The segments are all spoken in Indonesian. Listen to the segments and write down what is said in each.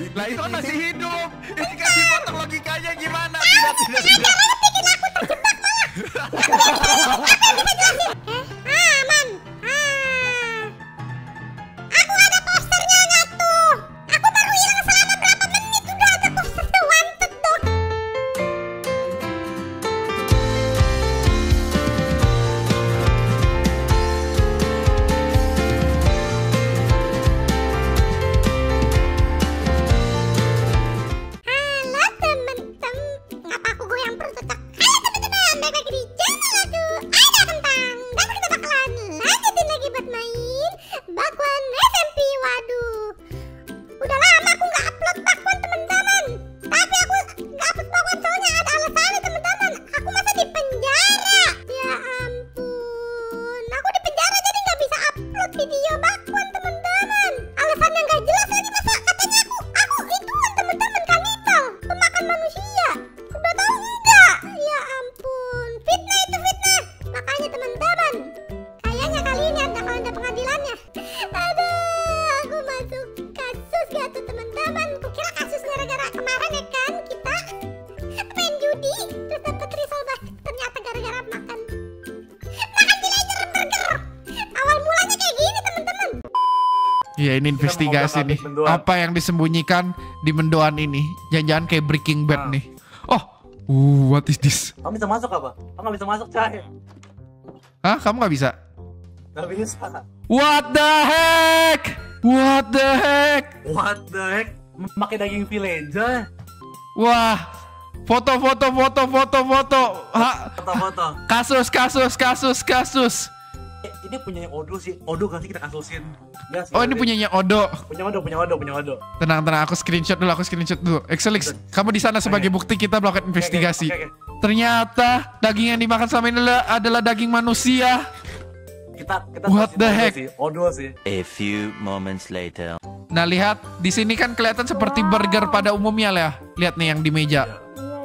Lah itu kan masih hidup. Ini kan dipotong logikanya gimana? Tidak, tidak, tidak. Eh, investigasi nih. Apa yang disembunyikan di mendoan ini? Jangan-jangan kayak Breaking Bad Ah. nih. Oh, uh, what is this? Kamu bisa masuk apa? Kamu nggak bisa masuk, Cahaya. Hah, kamu nggak bisa? Nggak bisa. What the heck? What the heck? What the heck? Pakai daging villager. Wah, foto, foto, foto, foto, foto. Ha, Foto-foto. kasus, kasus, kasus, kasus. Ini punya Odo sih. Odo kan sih kita kasusin. Nggak sih, Oh, ini Odo. punyanya Odo. punya Odo, punya Odo, punya Odo. Tenang, tenang. Aku screenshot dulu, aku screenshot dulu. Exelix, kamu di sana sebagai bukti kita melakukan investigasi. Oke, oke, oke. Ternyata daging yang dimakan selama ini adalah, adalah daging manusia. Kita kita What the Odo heck? Sih. Odo sih. A few moments later. Nah, lihat di sini kan kelihatan seperti burger pada umumnya lah. ya. Lihat nih yang di meja.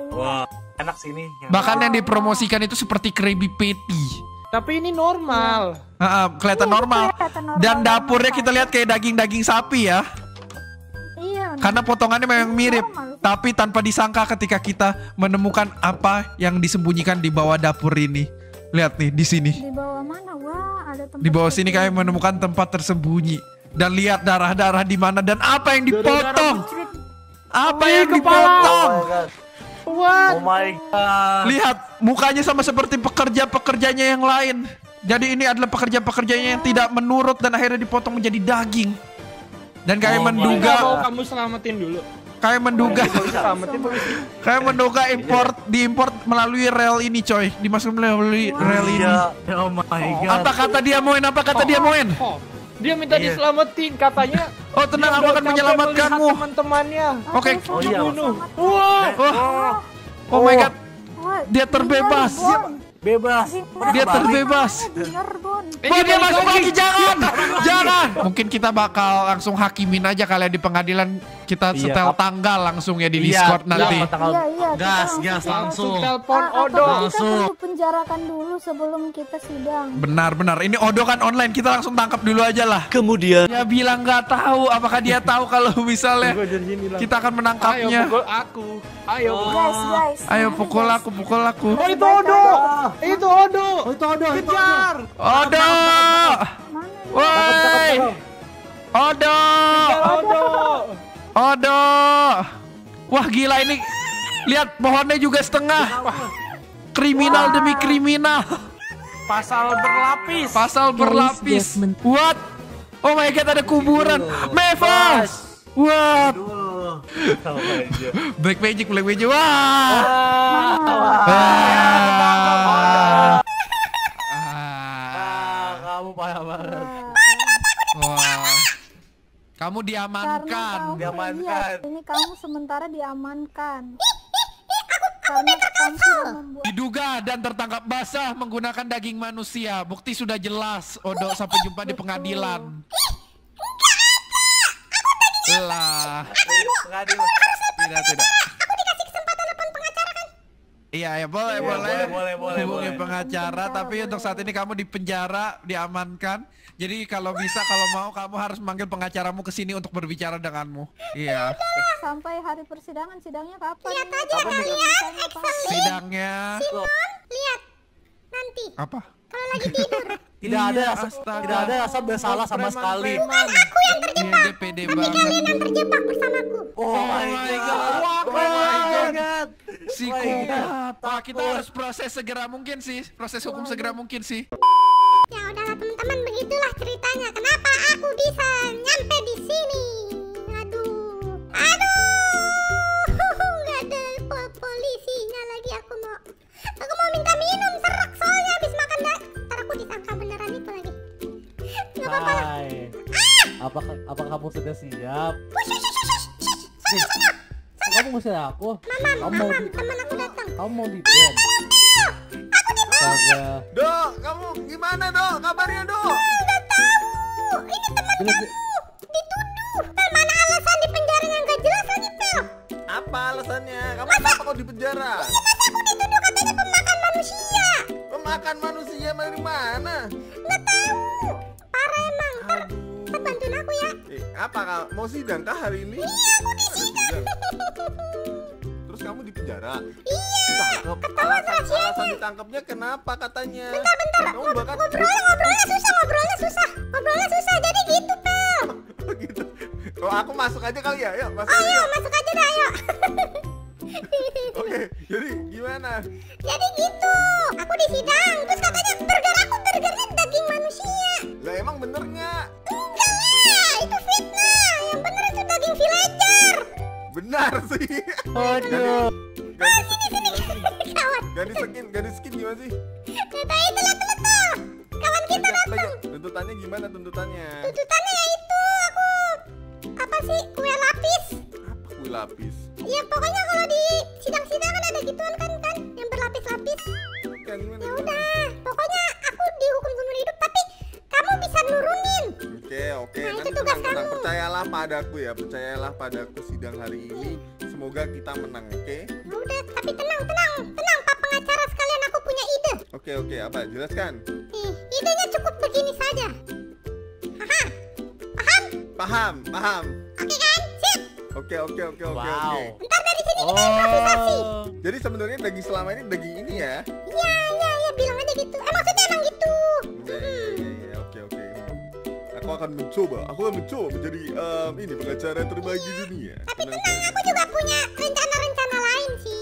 Wah, enak sih ini. Yang- Bahkan yang dipromosikan itu seperti Krabby Patty. Tapi ini normal. Ah, ah, kelihatan normal. kelihatan normal Dan dapurnya Pak. kita lihat kayak daging-daging sapi ya. Iya Karena potongannya memang mirip. normal. Tapi tanpa disangka ketika kita menemukan apa yang disembunyikan di bawah dapur ini. Lihat nih di sini. Di bawah mana? Wah, ada tempat Di bawah sini kayak menemukan tempat tersembunyi. Dan lihat darah-darah di mana dan apa yang dipotong. Apa yang Oh dipotong? my What? Oh my god. Lihat mukanya sama seperti pekerja-pekerjanya yang lain. Jadi ini adalah pekerja-pekerjanya yang tidak menurut dan akhirnya dipotong menjadi daging. Dan kayak Oh menduga, mau kamu selamatin dulu. kayak menduga, Selamatin kayak menduga import diimport melalui rel ini coy, dimasukkan melalui rel ini. Iya. Oh my god. Apa kata dia Moen? Apa kata dia Moen? Oh, dia minta Iya. diselamatin katanya. Oh tenang, aku akan menyelamatkanmu. Teman-temannya. Oke. Oh iya. Bunuh. Wah. Oh, oh my god, Wah, dia terbebas. Bon. Bebas. Dia terbebas. Bon. Bon, dia masuk lagi. jangan, jangan. Mungkin kita bakal langsung hakimin aja kalian di pengadilan. Kita Iya. setel tanggal langsung ya di Iya, Discord nanti. iya, tanggal- Iya, iya. Gas, gas, langsung. Telepon Odo. Langsung. penjarakan dulu sebelum kita sidang. Benar, benar. Ini Odo kan online, kita langsung tangkap dulu aja lah. Kemudian Dia bilang nggak tahu, apakah dia tahu kalau misalnya kita akan Ayo menangkapnya? pukul aku. Ayo. pukul. Guys, guys. Ayo pukul aku, pukul aku. Oh itu Odo. Itu Odo. Oh, itu Odo. Kejar. Odo! Woi! Odo! Odo. Odo! Wah gila ini. Lihat pohonnya juga setengah. Kriminal demi kriminal. Pasal berlapis. Pasal berlapis. What? Oh my god ada kuburan. Mevas! What? Black magic, black magic. Wah! Ah, Ah. kamu parah banget. Wah. Kamu diamankan. kamu, Diamankan. iya, ini kamu sementara diamankan. Karena kamu sudah membuat Diduga dan tertangkap basah menggunakan daging manusia. Bukti sudah jelas. Odo sampai jumpa di pengadilan. Lah. Pengadil. Tidak, tidak. Iya ya boleh Iya, boleh. boleh, boleh, boleh, pengacara, tapi untuk saat ini kamu di penjara, diamankan. Jadi kalau bisa kalau mau kamu harus manggil pengacaramu ke sini untuk berbicara denganmu. Iya. Sampai hari persidangan, sidangnya kapan? Lihat aja Kapan kalian. Sidangnya Lihat. Nanti apa? Kalau lagi tidur. Tidak ada Iya, rasa, astaga. tidak ada rasa bersalah sama sekali. Iya, dia pede banget. Kalian yang terjebak bersamaku. Oh my god. Oh my god. Si Oh my God. kuat. Wah, kita harus proses segera mungkin sih. Proses hukum segera mungkin sih. Ya udahlah teman-teman begitulah ceritanya. Kenapa aku bisa nyampe di sini? Aduh, aduh, nggak ada po- polisinya lagi. Aku mau, aku mau minta minum serak dah. Ntar aku disangka beneran itu lagi. Nggak apa-apa lah. Hai. Apakah apakah kamu sudah siap? Wush, wush, wush, wush, wush. Eh, kok kamu ngusir aku? Mamam, Kamu mamam, di teman aku datang. kamu mau di band? Astaga. Dok, kamu gimana dok? Kabarnya dok? Nggak tahu. Ini teman Jelas, dituduh. Pel mana alasan di penjaranya nggak jelas lagi Pel. Apa alasannya? Kamu kenapa kok di penjara? Masa Pemakan manusia dari mana? Nggak tahu. Parah emang. Ntar, Aduh. ntar bantuin aku ya. Eh, apa kau mau sidang kah hari ini? Iya, aku di sidang. Terus kamu di penjara? Iya. Ditangkap. Ketahuan Alasan, alasan ditangkapnya kenapa katanya? Bentar, bentar. Kamu bahkan Ngobrolnya, ngobrolnya susah, ngobrolnya susah. Ngobrolnya susah, jadi gitu, Pel. Gitu. Oh, aku masuk aja kali ya. Yuk, masuk aja. Ayo, yuk. masuk aja dah, ayo. Oke, jadi gimana? Jadi gitu. Aku disidang, terus katanya burger aku burgernya daging manusia. Lah emang bener nggak? Enggak lah, itu fitnah. Yang bener itu daging villager. Benar sih. Aduh. Ganti skin gimana sih? Kawan, Ganti skin, ganti skin gimana sih? kata itu lah teman tuh. Kawan kita datang. Tuntutannya gimana tuntutannya? Tuntutannya ya itu aku apa sih kue lapis? Apa kue lapis? Ya pokoknya padaku ya. Percayalah padaku sidang hari ini. Semoga kita menang, oke? Ya udah, tapi tenang, tenang, tenang Pak pengacara sekalian aku punya ide. Oke, oke. Apa? Jelaskan. Nih, idenya cukup begini saja. Haha, paham? Paham, paham. Oke kan? Sip. Oke, oke, oke, oke, Wow. oke. Ntar dari sini kita improvisasi. Oh. Jadi sebenarnya daging selama ini daging ini ya? Iya, akan mencoba. Aku akan mencoba menjadi em, ini pengacara terbaik di dunia. Tapi Tenang tenang, aku juga punya rencana-rencana lain sih.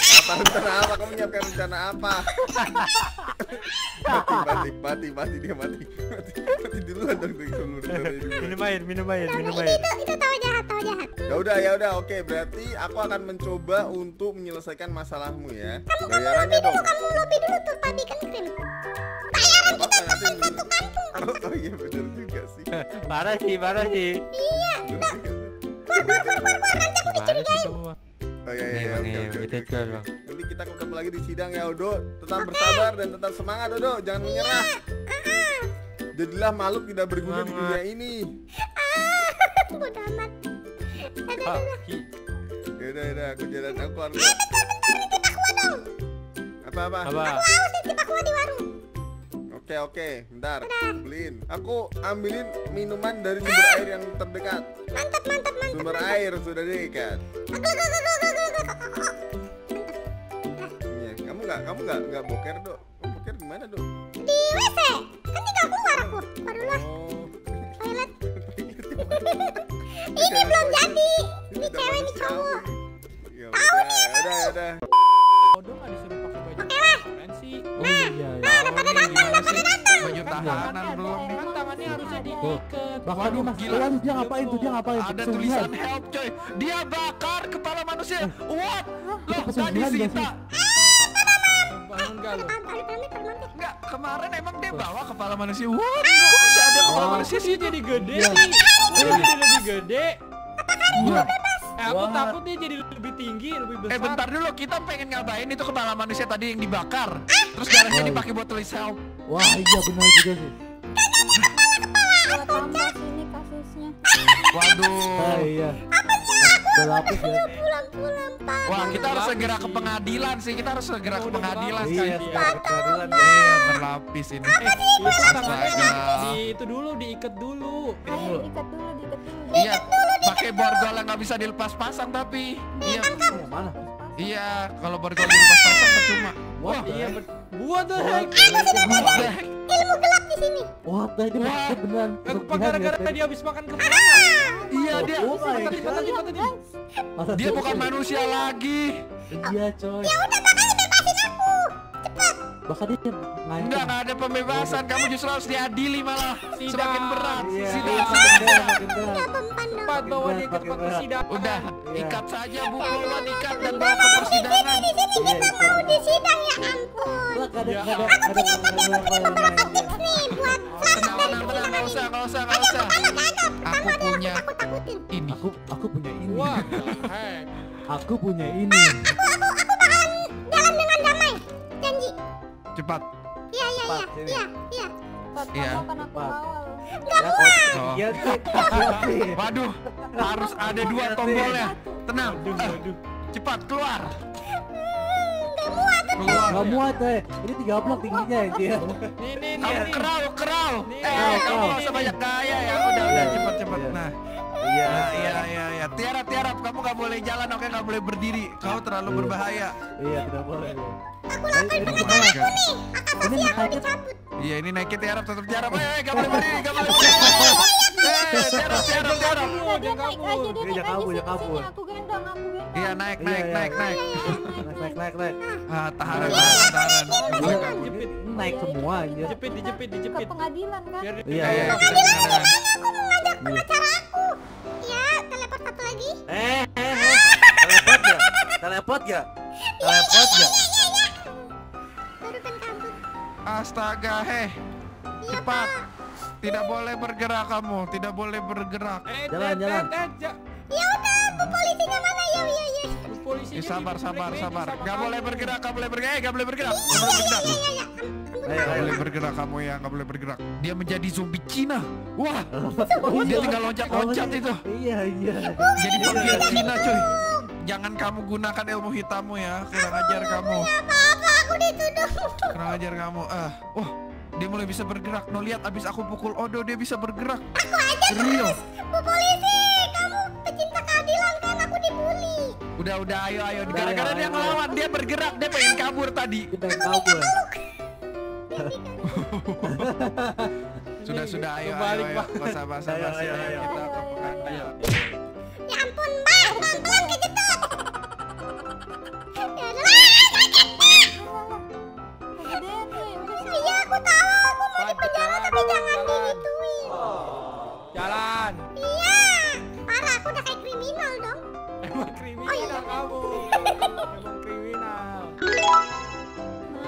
Apa rencana apa? Kamu menyiapkan rencana apa? mati, mati, mati, mati dia mati. Mati, mati duluan dong dari sebelum rencananya. Minum air, minum air, minum itu, air. itu, itu tahu jahat, tahu jahat. Ya udah, ya udah, oke. Berarti aku akan mencoba untuk menyelesaikan masalahmu ya. Kamu kamu dong. dulu, kamu lobby dulu tuh Pak Oh, iya benar juga sih. Parah sih, parah sih. Iya, keluar, keluar, keluar, keluar, keluar. Nanti aku dicurigain. Oh iya iya Nih, iya. Oke nih, oke kita oke. Nanti kita ketemu lagi di sidang ya Odo. Tetap bersabar dan tetap semangat Odo. Jangan menyerah. Jadilah makhluk tidak berguna di dunia ini. Ah, bodoh amat. Ah, dadah. hi. Ya udah ya udah aku jalan aku keluar. Eh, bentar, bentar, nitip aqua dong. Apa apa? Apa? Aku haus Oke oke, bentar. Udah. Beliin. Aku ambilin minuman dari sumber air yang terdekat. Mantap, mantap, mantap. Sumber air sudah dekat. Iya, kamu nggak kamu nggak nggak boker dok? Kamu boker di mana dok? Di WC. Kan tinggal keluar aku. Keluar dulu ah, Oh. toilet. Ini belum jadi. Ini cewek, ini cowok. Ya udah, ya udah, ya udah. Odong nggak keren sih. Oh iya, iya. Nah, udah pada datang, udah pada datang. Baju tahanan belum nih. Kan tangannya harusnya Tuh. diikat. Bahkan Waduh, dia mas, gila. Waduh, dia ngapain tuh? Dia ngapain? Ada tulisan help coy. Dia bakar kepala manusia. What? Loh, tadi? Sita. Bangun gak lu? Paham, paham, paham, paham, paham. Enggak, kemarin emang dia bawa kepala manusia. What? Kok bisa ada kepala Oh. manusia sih? jadi gede Iya. jadi lebih gede? Iya. Eh, aku takut dia jadi lebih tinggi, lebih besar. Eh bentar dulu, kita pengen ngabain itu kepala manusia tadi yang dibakar. Terus darahnya Oh. dipakai buat tulis help. Wah iya benar juga sih. Gua tambah sini kasusnya. Waduh. Ah iya. Apa sih? Aku berlapis ya. Pulang-pulang pak. Wah, kita harus segera ke pengadilan sih. Kita harus segera ke Udah pengadilan. berlapis. Iya, Kak. sekarang keadilan ya. Iya, berlapis ini. Itu tangannya Astaga. di itu dulu diikat dulu. Ayo diikat dulu, diikat dulu. Iya, pakai borgol yang nggak bisa dilepas pasang tapi. Iya, Yang mana? iya. Kalau borgol dilepas pasang percuma. Wah, Iya, buat the heck. heck? Ilmu gelap di sini. Wah, tadi Wah. maksudnya beneran. Apa berlebihan gara-gara dia habis makan kepala? Iya, dia Oh Tadi, tadi, tadi. Dia sih? bukan manusia lagi. Iya, coy. Ya udah makanya bebasin aku. Cepat. Bahkan dia Enggak, ngancam. nggak ada pembebasan. Kamu justru harus diadili malah. Sidang. Semakin berat. Iya, Sidang. Cepat bawa dia ke tempat persidangan. Udah, Iya. ikat saja Bu Polwan, ikat dan bawa ke persidangan. Di sini Iya, kita iya. mau di sidang ya ampun. Lah, ada Ya, ada ada ada beberapa lain. Nih buat Tenang, tenang, tenang. Nggak usah, nggak usah, nggak usah. Aku punya aku takutin. ini. Aku aku punya ini. Wah. Aku punya ini. Jalan dengan damai. Janji. Cepat. Iya iya iya iya iya. Iya. kamu kan aku awal. Ya, kok Oh. iya sih. Iya. Waduh, harus ada dua tombolnya. Tenang. Eh, cepat keluar. Enggak muat. Keluar. Gak muat, eh. Ini tiga blok tingginya ya, dia. Nih, nih, nih. Kamu nih. kerau, kerau. Eh, kamu usah banyak gaya ya. Udah, udah, cepat, cepat. Iya. Nah, Iya. nah, iya, iya, iya. Tiara, Tiara, kamu nggak boleh jalan, oke? Nggak boleh berdiri. Kau terlalu Iya. berbahaya. Iya, tidak boleh. Aku lakuin gimana? aku nih. Akasasi Ini aku naiknya dicabut. Iya, ini naikin Tiara, tetap Tiara. Eh, nggak boleh berdiri, nggak boleh berdiri. Eh, Tiara, Tiara, Tiara. Enggak, dia jangan naik aja, dia Iya, naik jangan aja sini. Aku gendong, aku gendong. Iya, naik, Iya, naik, iya. naik, naik. Naik, naik, naik. Ah, tahanan, tahanan, tahanan. Iya, naik semua aja. Dijepit, dijepit, Ke dijepit. pengadilan kan? Iya, iya. kita tahanan. Aku mau ngajak Iya. pengacara aku. Ya, lagi. Eh, eh, eh. Teleport ya? Teleport ya? Teleport ya? Barukan kabur. Astaga, heh. Iya, Cepat. Tidak boleh bergerak kamu, tidak boleh bergerak. Eh, Jalan, eh, jalan. eh, Ya udah, bu polisinya mana? Ya, ya, ya. Polisinya Eh, sabar, di- sabar, sabar. sama Gak boleh bergerak, gak boleh bergerak, gak boleh bergerak, gak boleh bergerak. Iya, iya. Ayo, Gak boleh bergerak kamu ya, gak boleh bergerak. Dia menjadi zombie Cina. Wah, dia tinggal loncat-loncat itu. Iya, iya. Jadi vampir Cina cuy. Jangan kamu gunakan ilmu hitammu ya, kurang ajar kamu. Apa-apa aku dituduh. Kurang ajar kamu. Ah, wah, dia mulai bisa bergerak. No lihat, abis aku pukul Odo dia bisa bergerak. Aku aja Real. Bu polisi, kamu pecinta keadilan kan? Aku dibully. Udah, udah, ayo, ayo. Gara-gara dia ngelawan, dia bergerak, dia pengen kabur tadi. Kita kabur. Sudah, sudah, ayo, ayo. Pak. Gak usah basa Ayo, ayo, ayo, ayo. kita ke pengadilan. Ya ampun, Mbak. Ya nih, udah sih. Iya, aku tahu. Aku mau di penjara tapi jangan digituin. Jalan. Iya. Parah, aku udah kayak kriminal dong. Emang kriminal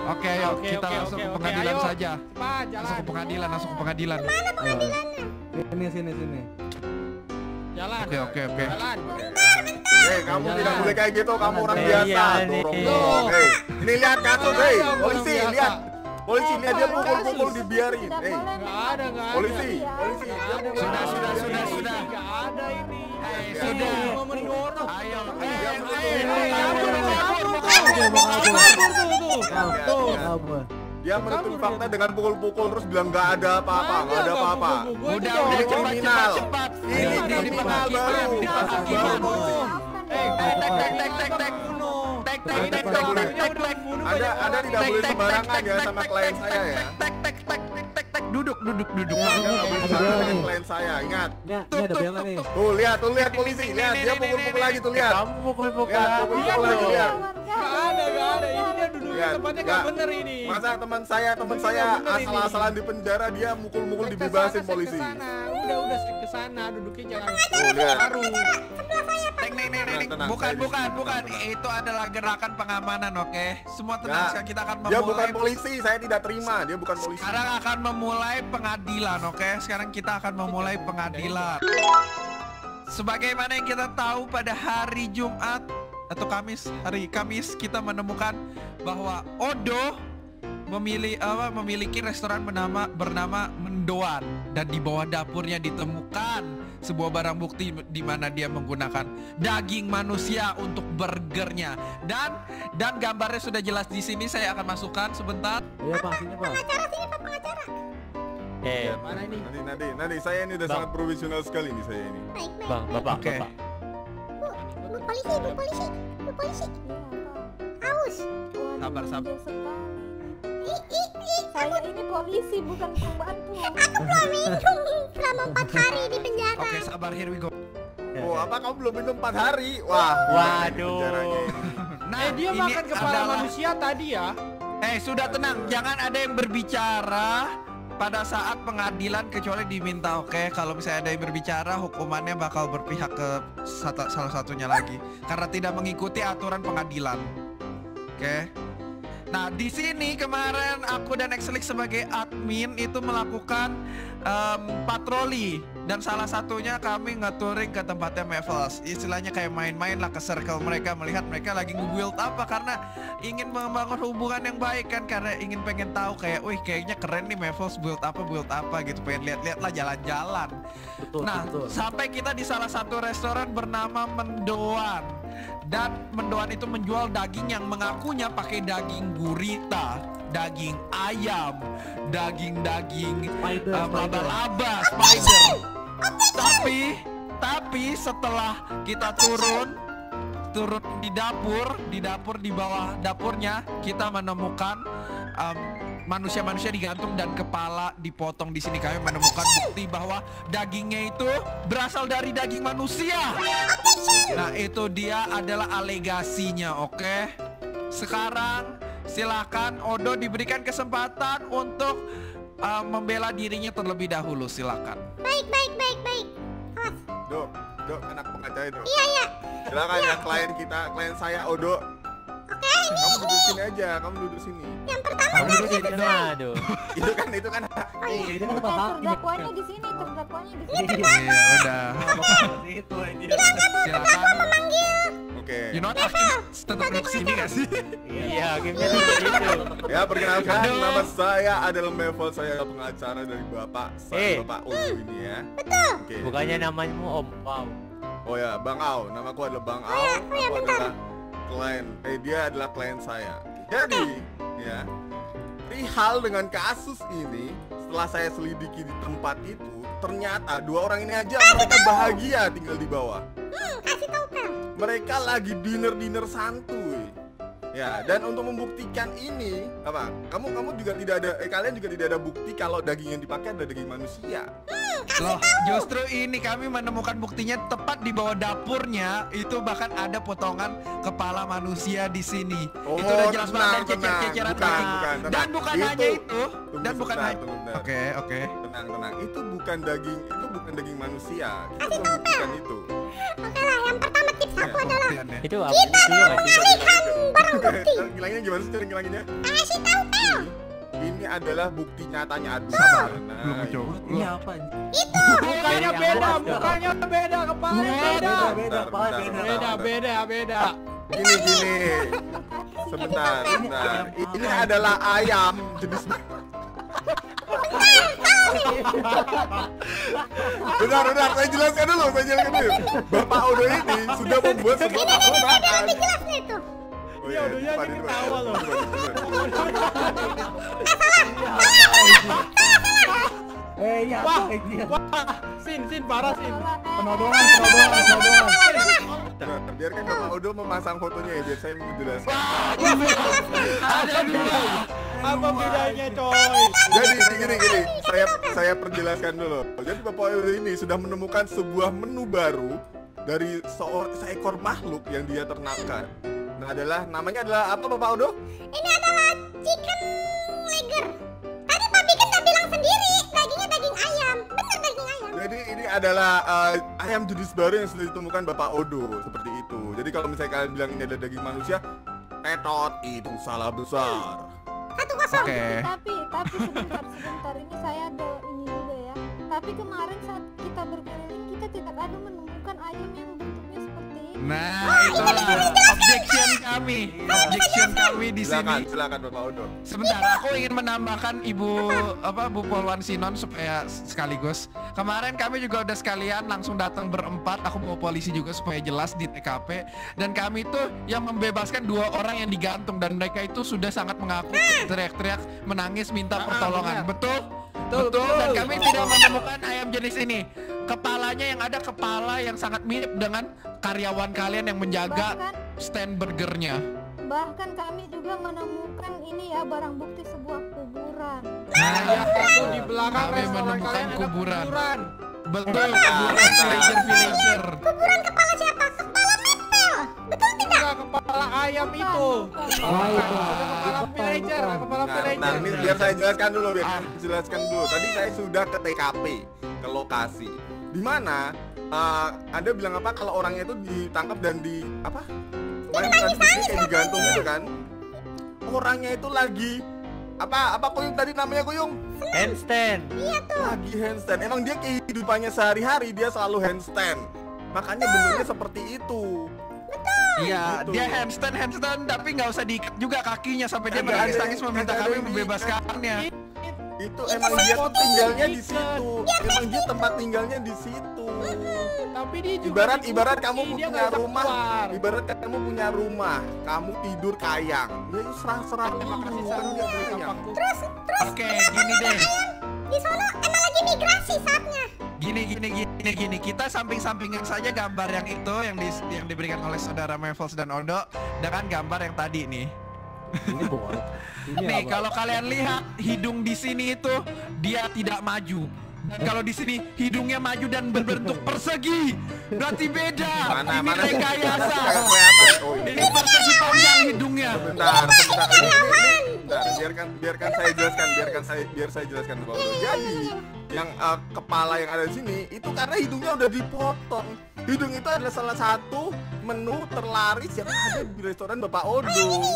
Oke, ayo Oke, kita oke, langsung oke, ke oke, pengadilan ayo. saja. Cepat, jalan. Langsung ke pengadilan, langsung ke pengadilan. Pengadilannya. Sini, sini, sini. Jalan. Oke, oke, oke. Jalan. Eh, kamu tidak boleh kayak gitu. Kamu orang Iya, biasa. iya, ini. Dorong-dorong. Eh, ini lihat kasus, hei. Orang Polisi, lihat. Polisi, lihat dia pukul-pukul dibiarin. Eh, ada, nggak ada. polisi, polisi. Sudah, sudah, sudah, sudah. Nggak ada ini. Eh, sudah. Mau mendorong. Ayo, Dia menutup fakta dengan pukul-pukul terus bilang nggak ada apa-apa, nggak ada apa-apa. Udah, Ini udah, cepat, cepat, kriminal. cepat. Ini Di- di kriminal baru. Eh, tek, tek, tek, tek, tek, tek. Tek, tek, tek, tek, tek. Anda, Anda tidak boleh sembarangan ya sama klien saya ya. tek, tek, tek, tek, tek. Duduk, duduk, duduk. Ya, Anda nggak boleh ada sembarangan bela dengan nih. klien saya. Ingat. Ada bela nih. Tuh lihat, tuh lihat polisi, lihat dia pukul-pukul lagi tuh lihat. Kamu pukul-pukul Lihat, lagi. lihat. Nggak ada, nggak ada. Ini dia duduk di tempatnya nggak. bener ini. Masa teman saya, teman saya asal-asalan di penjara dia mukul-mukul Saya dibebasin saya polisi. Udah, udah saya ke sana. Duduknya jangan Tuh lihat. baru. Tenang, Bukan, saya bukan, bukan. tenang, Itu adalah gerakan pengamanan, oke? Semua tenang, Nggak. sekarang kita akan Dia bukan memulai polisi, saya tidak terima. Dia bukan polisi. Sekarang akan memulai pengadilan, oke? Sekarang kita akan memulai pengadilan. Sebagaimana yang kita tahu pada hari Jumat atau Kamis, hari Kamis kita menemukan bahwa Odo memilih apa memiliki restoran bernama bernama Mendoan dan di bawah dapurnya ditemukan sebuah barang bukti di mana dia menggunakan daging manusia untuk burgernya dan dan gambarnya sudah jelas di sini saya akan masukkan sebentar Iya pak, sini pak. Pengacara sini pak pengacara. Eh, Mana ini? Nanti nanti nanti saya ini udah Bang. sangat profesional sekali nih saya ini. Baik baik. Bang, bapak, Oke. bapak. Bu polisi bu polisi bu polisi. Iya, Pak. Aus. Sabar, sabar. Saya ini polisi bukan pembantu. Aku belum minum selama empat hari sabar here we go. Oh, apa? Kamu belum minum 4 hari? Wah, Waduh. nah Eh dia ini makan kepala adalah- manusia tadi ya. Eh sudah tenang, jangan ada yang berbicara pada saat pengadilan kecuali diminta oke? Kalau misalnya ada yang berbicara hukumannya bakal berpihak ke satu- salah satunya lagi. Karena tidak mengikuti aturan pengadilan. Oke? Nah di sini kemarin aku dan Exelix sebagai admin itu melakukan em, patroli dan salah satunya kami nge-touring ke tempatnya Mevels istilahnya kayak main-main lah ke circle mereka melihat mereka lagi nge-build apa karena ingin membangun hubungan yang baik kan karena ingin pengen tahu kayak wih kayaknya keren nih Mevels build apa build apa gitu. Pengen lihat-lihat lah jalan-jalan. Nah betul. sampai kita di salah satu restoran bernama Mendoan. Dan Mendoan itu menjual daging yang mengakunya pakai daging gurita daging ayam daging-daging laba-laba spider tapi tapi setelah kita turun turun di dapur di dapur di bawah dapurnya kita menemukan um, manusia-manusia digantung dan kepala dipotong di sini kami menemukan bukti bahwa dagingnya itu berasal dari daging manusia. Nah itu dia adalah alegasinya, oke? Sekarang silakan Odo diberikan kesempatan untuk uh, membela dirinya terlebih dahulu, silakan. Baik baik baik baik. Awas. Dok, dok anak pengacara itu. Iya iya. Silakan ya klien kita, klien saya Odo. Oke ini Kamu duduk sini aja, kamu duduk sini. yang pertama Kamu duduk di tengah, aduh. Itu kan itu kan Eh, ini kan Eh, tempat hakim. terdakwanya di sini, terdakwanya di sini. Iya, udah. Itu aja. Silakan. Oke. You know what? Tetap duduk sini gak sih? Iya, gamenya tuh gitu. Ya perkenalkan Aduh. nama saya adalah Mevel saya adalah pengacara dari Bapak saya Eh. Bapak Odo ini ya. Oke. Bukannya namanya Om Wow. Oh ya, Bang Au. Namaku adalah Bang Au. ya, Aku adalah klien. Eh dia adalah klien saya. Jadi, ya. Perihal dengan kasus ini, setelah saya selidiki di tempat itu, ternyata dua orang ini aja mereka bahagia tinggal di bawah. Hmm, tahu. Mereka lagi dinner-dinner santuy. Ya, dan untuk membuktikan ini, apa? Kamu kamu juga tidak ada eh kalian juga tidak ada bukti kalau daging yang dipakai adalah daging manusia. Loh, justru ini kami menemukan buktinya tepat di bawah dapurnya. Itu bahkan ada potongan kepala manusia di sini. Oh, itu udah jelas banget cecer-ceceran Bukan, daging. bukan, tenang. Dan bukan Itu- hanya itu, Tunggu dan bukan hanya. Oke, oke. Tenang, tenang. Itu bukan daging, itu bukan daging manusia. Kita belum buktikan itu. Oke lah, yang pertama aku adalah pembuktiannya. Itu apa? Itu nggak sih? mengalihkan barang bukti. Ngilanginnya gimana sih cara ngilanginnya? Kasih tahu Pel. Ini adalah bukti nyatanya aduh. Nah, belum muncul. Ini apa? Mukanya Dari beda, mukanya beda, kepalanya beda. Beda, beda. Beda, beda, beda. Gini gini. Sebentar, sebentar. Ini adalah ayam jenis Bentar, bentar, saya jelaskan dulu, saya jelaskan dulu. Bapak Odo ini sudah membuat sebuah perpustakaan. Jelas nih tuh. Oh Iya, Odonya depan, ini ketawa loh. Eh, iya, Wah, apa ini? wah, sin, sin, parah sin. Penodongan, penodongan, penodongan. Biarkan Bapak Odo memasang fotonya ya, biar saya menjelaskan. Ada dua. Apa bedanya, coy? Jadi gini gini, saya saya perjelaskan dulu. Jadi Bapak Odo ini sudah menemukan sebuah menu baru dari seor- seekor makhluk yang dia ternakkan. Nah, adalah namanya adalah apa Bapak Odo? Ini adalah chicken liger. Tadi Pak Bikin udah bilang sendiri, dagingnya daging ayam. Bener daging ayam. Jadi ini adalah eh, ayam jenis baru yang sudah ditemukan Bapak Odo seperti itu. Jadi kalau misalnya kalian bilang ini adalah daging manusia, etot itu salah besar. Satu kosong. Oke. Tapi, tapi sebentar, sebentar. Ini saya ada ini juga ya. Tapi kemarin saat kita berkeliling, kita tidak ada menemukan ayam yang bentuknya Nah, itulah objection kami, objection kami di Silakan, sini. silakan Bapak Odo. Sebentar, aku ingin menambahkan Ibu apa Bu Polwan Sinon supaya sekaligus. Kemarin kami juga udah sekalian langsung datang berempat. Aku mau polisi juga supaya jelas di TKP. Dan kami itu yang membebaskan dua orang yang digantung dan mereka itu sudah sangat mengaku teriak-teriak menangis minta pertolongan. Betul? Betul, Betul. Dan betul. kami tidak menemukan ayam jenis ini. Kepalanya yang ada kepala yang sangat mirip dengan karyawan kalian yang menjaga Bahkan stand burgernya. bahkan kami juga menemukan ini ya barang bukti sebuah kuburan. Nah, ya, Itu di belakang Kami restoran menemukan kalian ada kuburan. kuburan. Betul, kuburan villager villager. Kuburan kepala siapa? Kepala Mepel. Betul tidak? Enggak kepala ayam itu. bukan. itu. Kepala villager, kepala villager. nah, ini biar saya jelaskan dulu, biar jelaskan dulu. Tadi saya sudah ke TKP, ke lokasi, di mana eh, Anda bilang apa kalau orangnya itu ditangkap dan di apa? Kemarin tadi di sini kayak digantung gitu kan? Orangnya itu lagi apa apa kuyung tadi namanya kuyung Handstand. lagi handstand emang dia kehidupannya sehari-hari dia selalu handstand makanya bentuknya seperti itu Iya, Gitu. dia handstand handstand tapi nggak usah diikat juga kakinya sampai dia menangis-nangis meminta kami membebaskannya. Itu emang dia tuh tinggalnya di situ emang dia tempat tinggalnya di situ Tapi dia juga ibarat ibarat kamu dia punya rumah keluar. ibarat kamu punya rumah kamu tidur kayang ya itu serah-serah Terima lu, kasih kan dia Dari kayang kampakku. Oke, gini deh. Di sono emang lagi migrasi saatnya. Gini gini gini gini. Kita samping-sampingin saja gambar yang itu yang di, yang diberikan oleh saudara Mevels dan Odo dengan gambar yang tadi nih. Ini boleh. Ini Nih, kalau kalian lihat hidung di sini itu dia tidak maju. Dan kalau di sini hidungnya maju dan berbentuk persegi, berarti beda. mana ini mana rekayasa. Oh ini Ini persegi panjang hidungnya. Ini, ini, bentar. Biarkan, biarkan saya jelaskan, biarkan saya, biar saya jelaskan dulu. Jadi, yang eh, kepala yang ada di sini itu karena hidungnya udah dipotong. Hidung itu adalah salah satu menu terlaris yang ada di restoran Bapak Odo.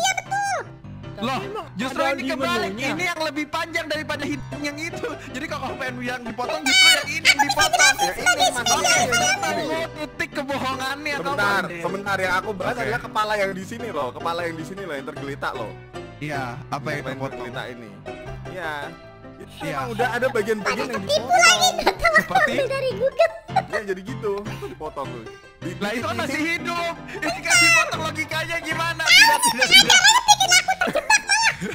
Loh, justru ini kebalik. menunya. Ini yang lebih panjang daripada hidung yang itu. Jadi kalau pengen yang dipotong justru yang ini yang dipotong. Ya ini masalahnya. Titik kebohongannya Sebentar, sebentar yang aku bahas adalah kepala yang di sini loh, kepala yang di sini loh yang tergelitak loh. Iya, apa yang terpotong? tergelitak ini. Ya. Itu Iya. emang udah ada bagian-bagian yang dipotong. Seperti Dari Google. Ya jadi gitu, itu dipotong tuh. Di- lah itu kan masih hidup. Ini kan dipotong logikanya gimana? Tidak, tidak, tidak. Jadi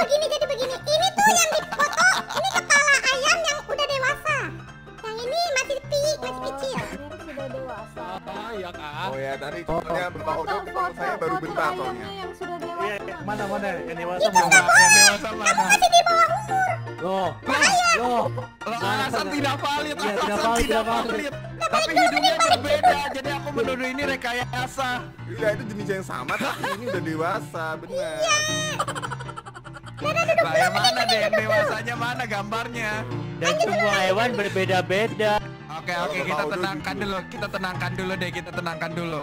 begini, jadi begini. Ini tuh yang dipoto. Ini kepala ayam yang udah dewasa. Yang ini masih pik, masih kecil. Ini sudah dewasa. Ah, ya kan. Oh ya tadi soalnya Bapak Odo Foto, ketemu saya baru foto bentar soalnya. yang sudah Iya, dewasa. iya. mana? mana mana yang dewasa mana? yang dewasa mana? Loh, loh. Loh, alasan tidak valid, Iya, tidak alasan valid, tidak tidak valid. Tapi hidungnya berbeda, jadi menuduh ini rekayasa. Iya itu jenis yang sama tapi ini udah dewasa benar. Yang mana deh dewasanya mana gambarnya? Dan semua hewan berbeda-beda. Oke oke kita tenangkan dulu, kita tenangkan dulu deh, kita tenangkan dulu.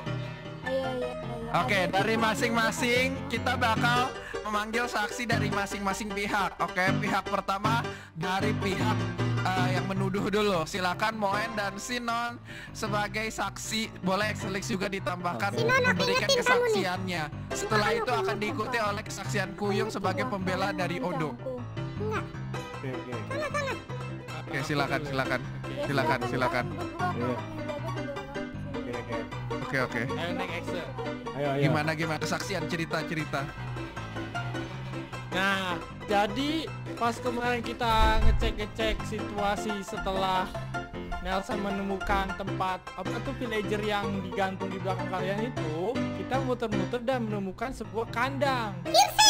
Iya, iya, iya. Oke, dari masing-masing kita bakal memanggil saksi dari masing-masing pihak. Oke, pihak pertama dari pihak yang menuduh dulu. Silakan Moen dan Sinon sebagai saksi. Boleh Exelix juga ditambahkan Sinon, memberikan kesaksiannya. Setelah itu akan diikuti oleh kesaksian Kuyung sebagai pembela dari Odo. Enggak. Oke, oke. Oke, silakan, silakan. Silakan, silakan. Iya. Oke, oke. Oke, oke. Ayo naik Excel. Ayo, ayo. Gimana gimana kesaksian cerita-cerita? Nah, jadi pas kemarin kita ngecek-ngecek situasi setelah Nelson menemukan tempat apa tuh villager yang digantung di belakang kalian itu, kita muter-muter dan menemukan sebuah kandang.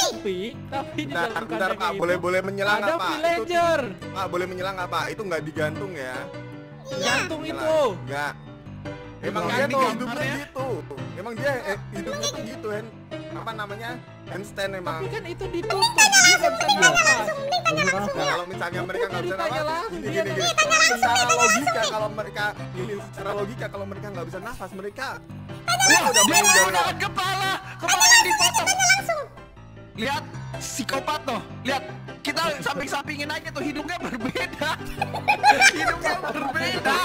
Tapi, tapi di dalam bentar Pak, itu boleh boleh menyerang ada? Itu villager. Pak boleh menyerang nggak Pak? Itu nggak digantung ya? Gantung itu. Menyerang. Nggak. Emang dia di tuh hidupnya gitu. Emang dia eh, hidupnya tuh gitu kan? Apa namanya? Handstand emang. Tapi kan itu ditutup, dia nggak bisa nafas. Nah, kalau misalnya mereka nggak bisa nafas, langsung, gini gini gini. Secara logika kalau mereka ini secara logika kalau mereka nggak bisa nafas, mereka Wah, udah meninggal. kepala, kepala yang dipotong. Lihat, psikopat tuh. Lihat, kita samping-sampingin aja tuh hidungnya berbeda. hidungnya berbeda.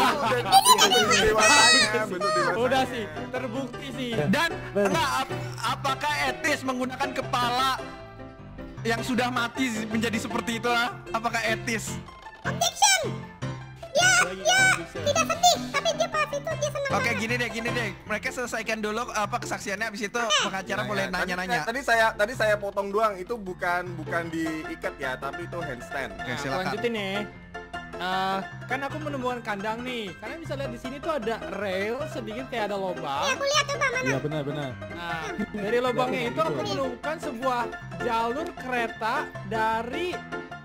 Udah sih, terbukti sih. Dan enggak ap- apakah etis menggunakan kepala yang sudah mati menjadi seperti itu lah? Apakah etis? Objection. Ya, ya, tidak sedih, tapi dia pas itu dia senang Oke, gini deh, gini deh. Mereka selesaikan dulu apa kesaksiannya habis itu pengacara Ya, boleh ya. Tadi- nanya-nanya. Tadi saya tadi saya potong doang itu bukan bukan diikat ya, tapi itu handstand. Oke, Nah, silakan. lanjutin nih. Eh, kan aku menemukan kandang nih. Kalian bisa lihat di sini tuh ada rail sedikit kayak ada lubang. Aku lihat coba mana. Iya benar benar. Nah, dari lubangnya itu aku menemukan sebuah jalur kereta dari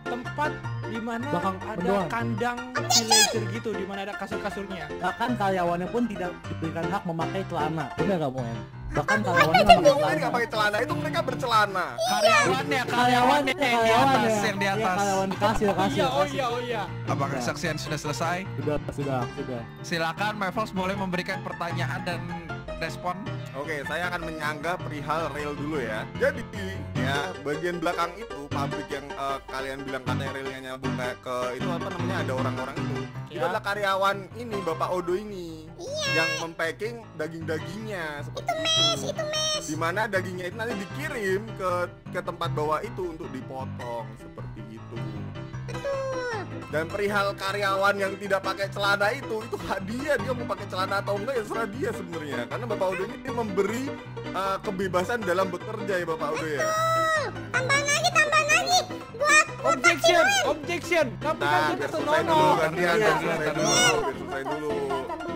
tempat di mana ada mendoan. kandang villager gitu, di mana ada kasur-kasurnya. Bahkan karyawannya pun tidak diberikan hak memakai celana. Benar nggak Moen? Bahkan karyawannya nggak pakai mereka nggak celana. pakai celana, itu mereka bercelana. Karyawannya, karyawannya yang di atas, yang di Iya, atas. karyawan kasir Oh kasir. iya, oh iya, oh iya. Apakah kesaksian sudah selesai? Sudah sudah sudah. Silakan Mevels boleh memberikan pertanyaan dan respon. Oke, saya akan menyanggah perihal rail dulu ya. Jadi ya bagian belakang itu pabrik yang eh, kalian bilang katanya railnya nyambung kayak ke itu apa namanya ada orang-orang itu. Itu Ya. adalah karyawan ini Bapak Odo ini yang mempacking daging-dagingnya seperti itu. Itu mes. Di mana dagingnya itu nanti dikirim ke ke tempat bawah itu untuk dipotong seperti itu. Dan perihal karyawan yang tidak pakai celana itu, itu hadiah dia mau pakai celana atau enggak ya serah dia sebenarnya. Karena Bapak Udo ini dia memberi uh, kebebasan dalam bekerja ya Bapak Udo ya. Tambahan lagi, tambahan lagi. Buat Objection, objection. Kan Nah, kita biar selesai dulu gantian, Iya, biar selesai dulu, selesai dulu.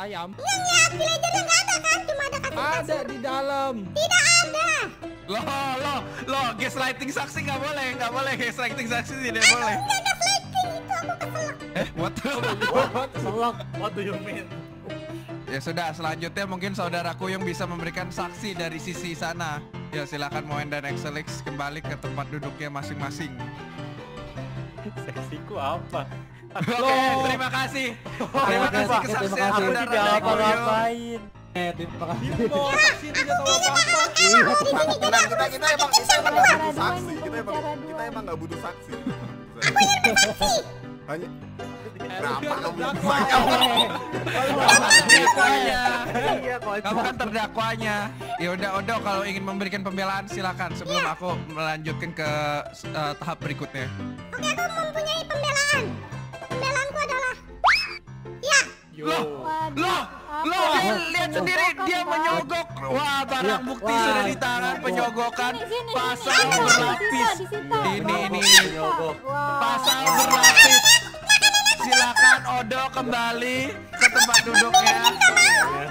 Ayam. Yang lihat villagernya nggak ada kan? Cuma ada kasur. Ada di dalam. Tidak ada. Loh, loh, loh, gaslighting saksi nggak boleh, nggak boleh gaslighting saksi tidak boleh. Nggak ada flaking itu aku keselak. Eh, what? Selak. What do you mean? ya sudah, selanjutnya mungkin saudaraku yang bisa memberikan saksi dari sisi sana. Ya silakan Moen dan Exelix kembali ke tempat duduknya masing-masing. Seksiku apa? Oke, terima kasih. Terima kasih kesaksian terima kasih. saudara Tidak dari Koyo. apa-apain. Eh terima kasih. Saksi tidak tahu apa-apa. Tenang, kita kita emang kita emang nggak butuh saksi, kita emang kita emang nggak butuh saksi. Hanya Kenapa kamu terdakwa. Terdakwanya. Iya, Kamu kan terdakwanya. Ya udah, Odo kalau ingin memberikan pembelaan silakan sebelum aku melanjutkan ke eh, tahap berikutnya. Oke, aku mempunyai pembelaan. Loh, loh, loh, lihat sendiri dia menyogok. Wah, barang bukti Wah, sudah di tangan penyogokan. Pasal berlapis. Ini ini. Wah. pasal berlapis. Silakan Odo kembali ke tempat duduknya.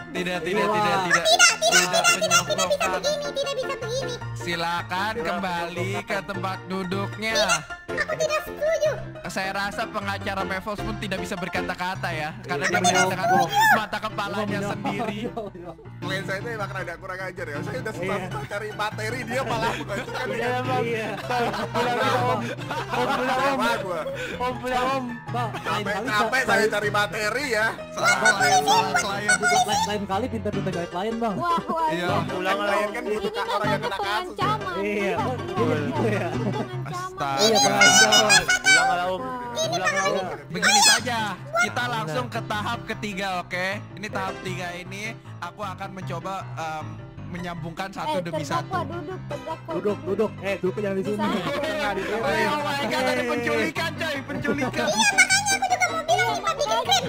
Tidak, tidak, tidak, tidak. Tidak penyogokan. begini, tidak bisa begini. Silakan kembali ke tempat duduknya. Aku tidak setuju. Saya rasa pengacara Mevels pun tidak bisa berkata-kata ya, karena dia menyatakan mata kepalanya sendiri. klien saya itu emang rada kurang ajar ya. Saya udah susah-susah cari materi dia malah mengajukan Iya, Bang. Iya. Apa gua? Om, punya om. Bang, lain Capek, kali capek saya cari materi ya. Salah lain, lain kali pintar-pintar guide lain bang. Wah, wah. Iya. Pulang klien kan Ini butuh kan orang yang kena kasus. ya. pengancaman. Iya, gitu ya? Pengancaman. Iya Astaga. pengajar. Pulang lah om. Pulang om. Begini saja, kita langsung ke tahap ketiga, oke? Ini tahap tiga ini aku akan mencoba menyambungkan satu Eh, demi satu. duduk, terdakwa Duduk, duduk. Eh, duduk jangan di sini. oh my god, ada penculikan coy, penculikan. Iya, makanya. Hakim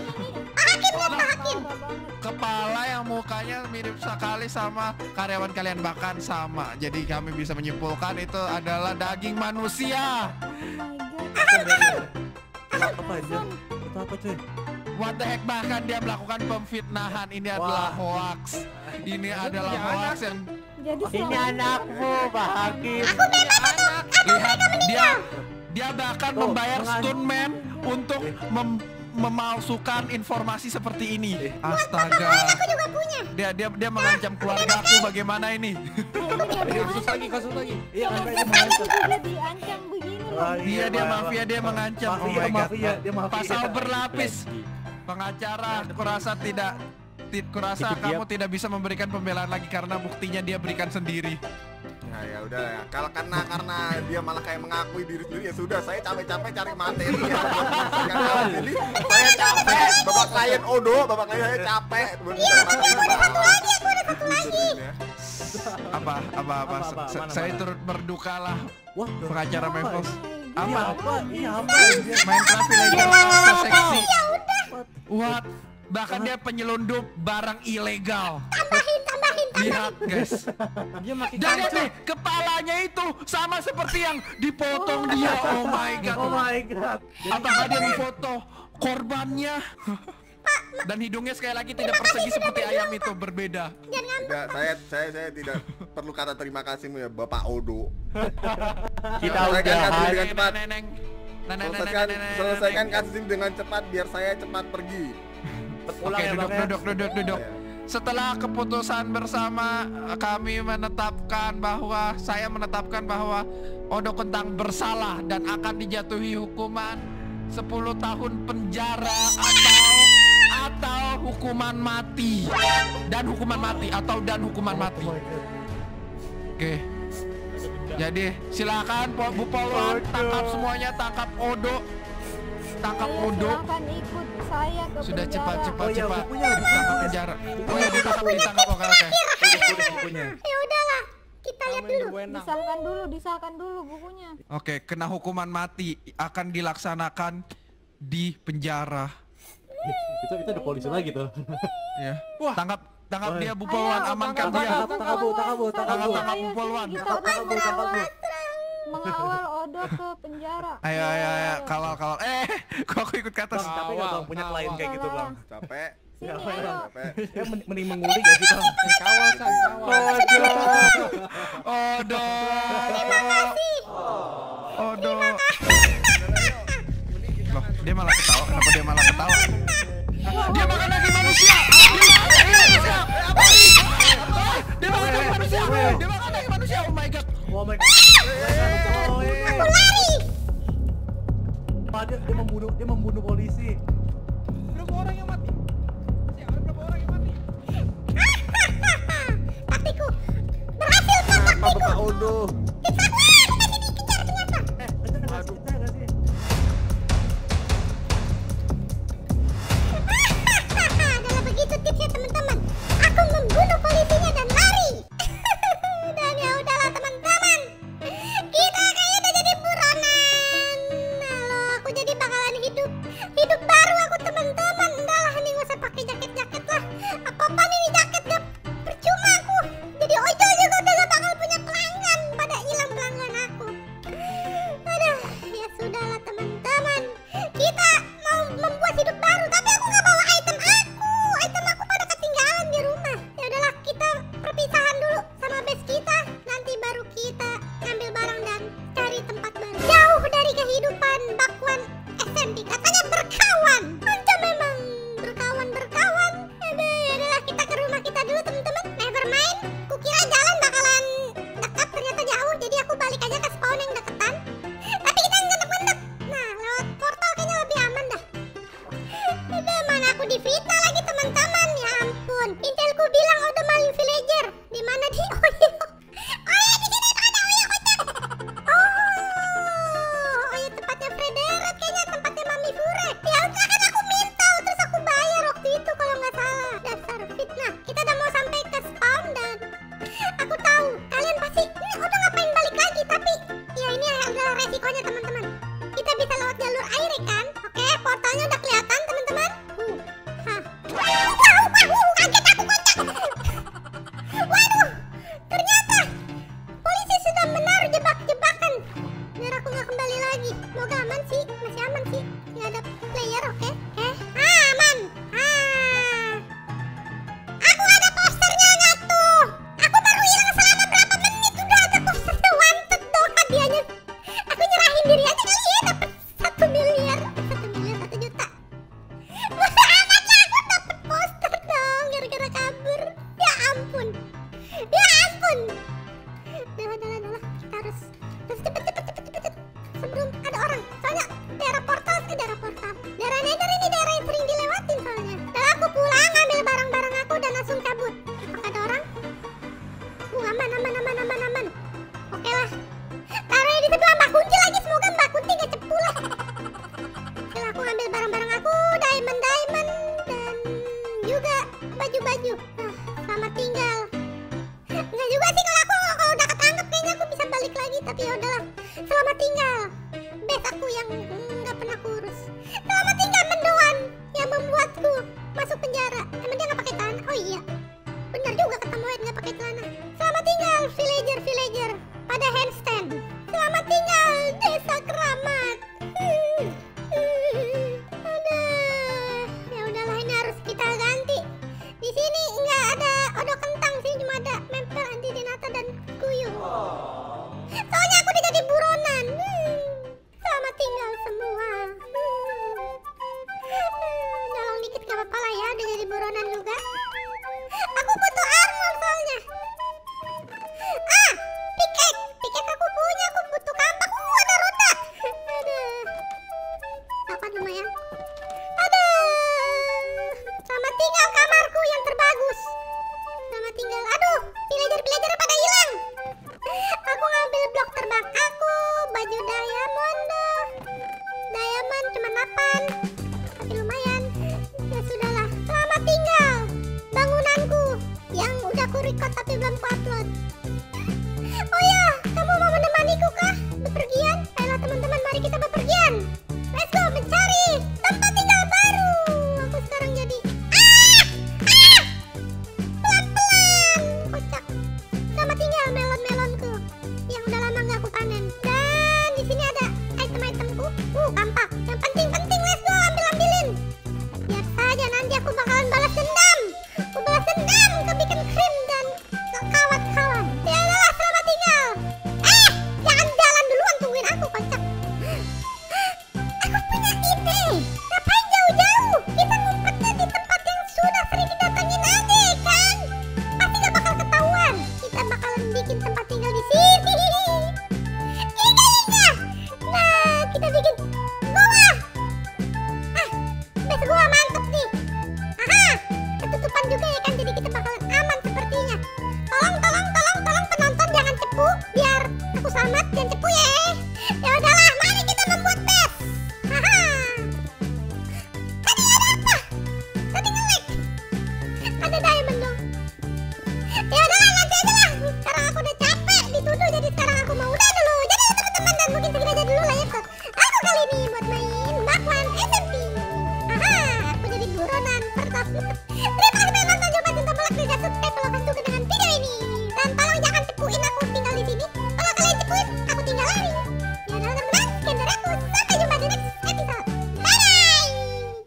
Kepala yang mukanya mirip sekali sama karyawan kalian bahkan sama. Jadi kami bisa menyimpulkan itu adalah daging manusia. Oh. Apa aja? Itu apa cuy? What the heck bahkan dia melakukan pemfitnahan. Ini adalah hoax. Ini adalah hoax anak. yang Jadi Ini anakmu, Pak Hakim. lihat dia dia bahkan Tuh, membayar stuntman untuk mem- memalsukan informasi seperti ini. Astaga. Aku juga punya. Dia dia dia mengancam keluargaku bagaimana ini? Kasus lagi, kasus lagi. Iya Sampai dia mengancam. juga diancam begini loh. Wah, Dia dia Pak. mafia dia mengancam. Oh Mafia, my god. mafia, dia mafia. Pasal berlapis. Pengacara, aku rasa tidak ti- kurasa dia- kamu tidak bisa memberikan pembelaan lagi karena buktinya dia berikan sendiri. Nah ya udah ya. Kalau karena karena dia malah kayak mengakui diri sendiri ya sudah saya capek-capek cari materi ya. ini. Saya capek. Bapak klien Odo, bapak klien saya capek buat mencari materi. Ya. Apa apa apa, Apa, Se- apa? se- Mana, saya turut berduka lah Wah, pengacara apa Mevos. ini? Apa? Iya apa? Iya apa? anjir? Minecraft Villager seseksi. What? Bahkan dia penyelundup barang ilegal. Tambahin, Lihat guys. Dia makin Dan lihat nih, kepalanya itu sama seperti yang dipotong dia. Oh my god. Oh my god. Apakah dia memfoto korbannya? Dan hidungnya sekali lagi tidak persegi seperti ayam itu, berbeda. Tidak, saya saya saya tidak perlu kata terima kasihmu ya Bapak Odo. Kita udah dengan cepat. Neneng. Neneng, neneng, Selesaikan neneng, selesaikan kasus ini dengan cepat biar saya cepat pergi. Oke, ya duduk, ya. duduk, duduk, duduk. Setelah keputusan bersama kami menetapkan bahwa saya menetapkan bahwa Odo Kentang bersalah dan akan dijatuhi hukuman 10 tahun penjara atau atau hukuman mati dan hukuman mati atau dan hukuman mati. Oh. Oke. Jadi silakan Bu Polwan tangkap semuanya, tangkap Odo. Tangkap Odo. silakan ikut saya ke Sudah penjara. cepat cepat Oh iya, cepat. bukunya, bukunya, Tangkap bukunya. penjara. Oh ya ditangkap ditangkap oke oke. Tulis, tulis bukunya. Ya udahlah, kita lihat dulu. Disahkan dulu, disahkan dulu bukunya. Oke, kena hukuman mati akan dilaksanakan di penjara. Itu itu ada polisi lagi tuh. Ya. Wah. Tangkap tangkap dia Bu Polwan, amankan dia. Tangkap, tangkap, Bu, tangkap, Bu, tangkap, Tangkap Bu. tangkap Bu Polwan. sini kita Tangkap, tangkap, Bu, tangkap, Bu. Mengawal Odo ke penjara. Ayo ayo ayo kawal kawal. Eh, kok aku ikut ke atas? Bang, capek bang punya klien kayak gitu bang? Capek, Sini Capek, ayo. Capek. Ya men- mending mengulik ya sih bang. Eh, kawal san, kawal. Odo. Odo. Odo. Loh, dia malah ketawa. Kenapa dia malah ketawa? Dia makan lagi manusia. Dia makan lagi manusia. Dia makan lagi manusia. Dia makan lagi manusia. Oh my god. Oh my god. Dia, membunuh dia membunuh polisi. Berapa orang yang mati? Masih ada berapa orang yang mati? Taktiku berhasil kok. Apa Bapak Odo?